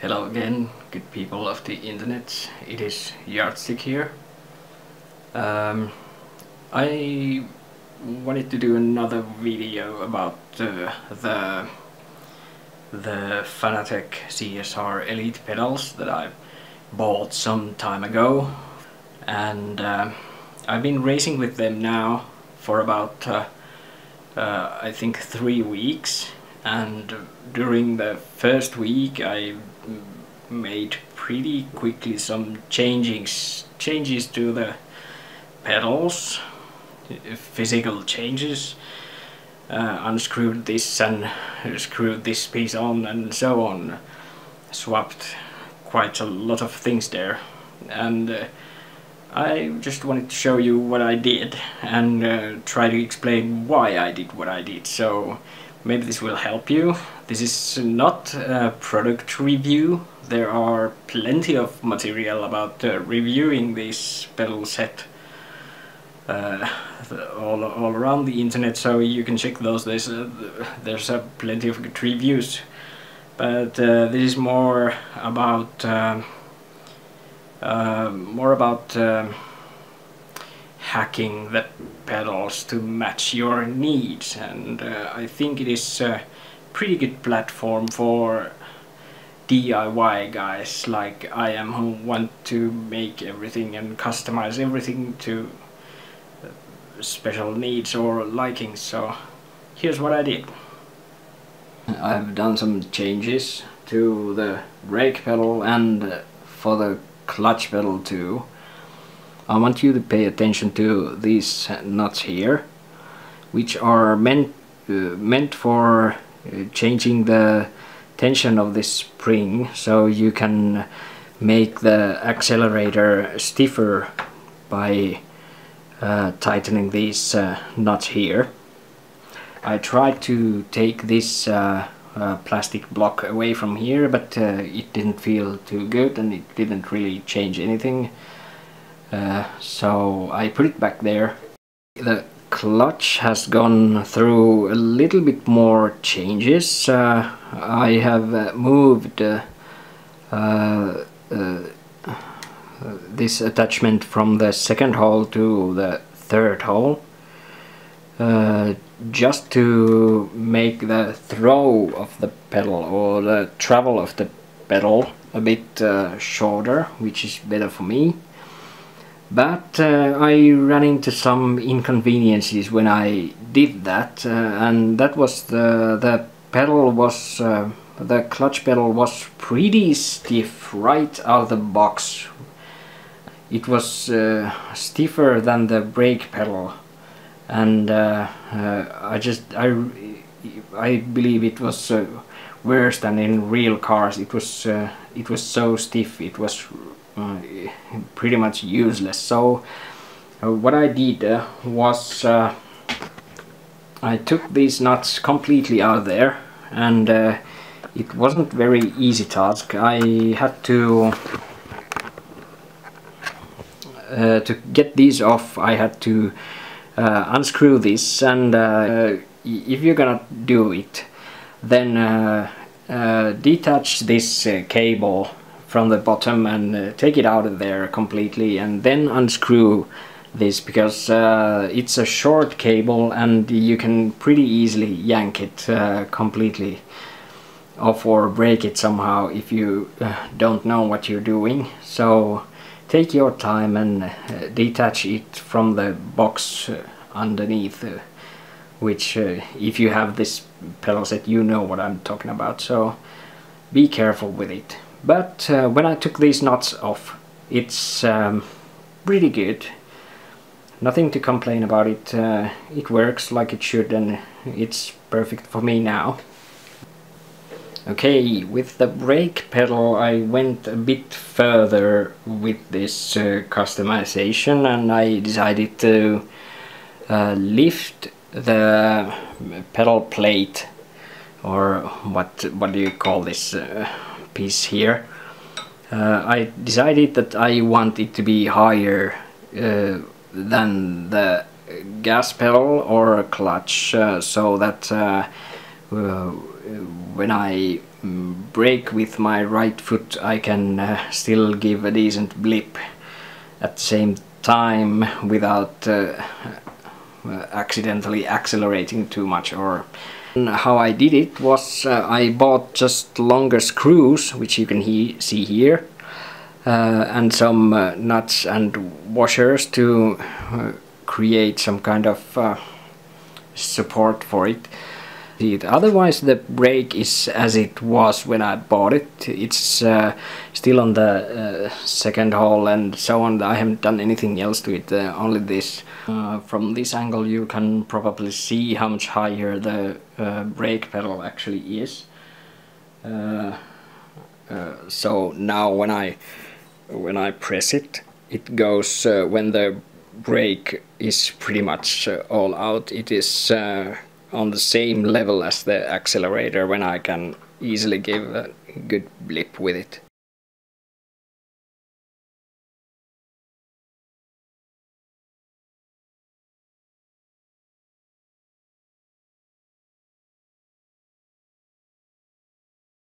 Hello again, good people of the internet. It is Yardstick here. Um, I wanted to do another video about uh, the the Fanatec CSR Elite pedals that I bought some time ago and uh, I've been racing with them now for about uh, uh, I think three weeks and during the first week I made pretty quickly some changes changes to the pedals physical changes. Uh, unscrewed this and screwed this piece on and so on. Swapped quite a lot of things there. And uh, I just wanted to show you what I did and uh, try to explain why I did what I did. So maybe this will help you. This is not a product review. There are plenty of material about uh, reviewing this pedal set uh, all, all around the internet so you can check those. There's there's plenty of good reviews. But uh, this is more about um, uh, more about um, hacking the pedals to match your needs and uh, I think it is a pretty good platform for DIY guys like I am who want to make everything and customize everything to special needs or likings so here's what I did. I've done some changes to the brake pedal and for the clutch pedal too. I want you to pay attention to these nuts here which are meant uh, meant for uh, changing the tension of this spring so you can make the accelerator stiffer by uh, tightening these uh, nuts here. I tried to take this uh, uh plastic block away from here but uh, it didn't feel too good and it didn't really change anything uh, so I put it back there. The clutch has gone through a little bit more changes. I have moved this attachment from the second hole to the third hole uh, just to make the throw of the pedal or the travel of the pedal a bit uh, shorter which is better for me. But uh, I ran into some inconveniences when I did that uh, and that was the the pedal was uh, the clutch pedal was pretty stiff right out of the box. It was stiffer than the brake pedal and uh, uh, I just I, I believe it was uh, worse than in real cars. It was uh, it was so stiff. It was uh, pretty much useless. So what I did was I took these nuts completely out of there. And it wasn't very easy task. I had to uh, to get these off. I had to uh, unscrew this and uh, if you're gonna do it then detach this cable from the bottom and take it out of there completely and then unscrew this because uh, it's a short cable and you can pretty easily yank it uh, completely off or break it somehow if you uh, don't know what you're doing. So take your time and uh, detach it from the box uh, underneath uh, which uh, if you have this pedal set you know what I'm talking about so be careful with it. But uh, when I took these nuts off it's um, pretty good. Nothing to complain about it uh, it works like it should and it's perfect for me now Okay, with the brake pedal I went a bit further with this uh, customization and I decided to uh, lift the pedal plate or what what do you call this uh, piece here. Uh, I decided that I want it to be higher uh, than the gas pedal or clutch uh, so that when I mm, brake with my right foot I can uh, still give a decent blip at the same time without uh, uh, accidentally accelerating too much or how I did it was uh, I bought just longer screws which you can he see here uh, and some uh, nuts and washers to create some kind of support for it. Otherwise the brake is as it was when I bought it. It's uh, still on the second hole and so on. I haven't done anything else to it, only this. from this angle you can probably see how much higher the brake pedal actually is. Uh, so now when I when I press it it goes uh, when the brake is pretty much uh, all out it is uh, on the same level as the accelerator when I can easily give a good blip with it.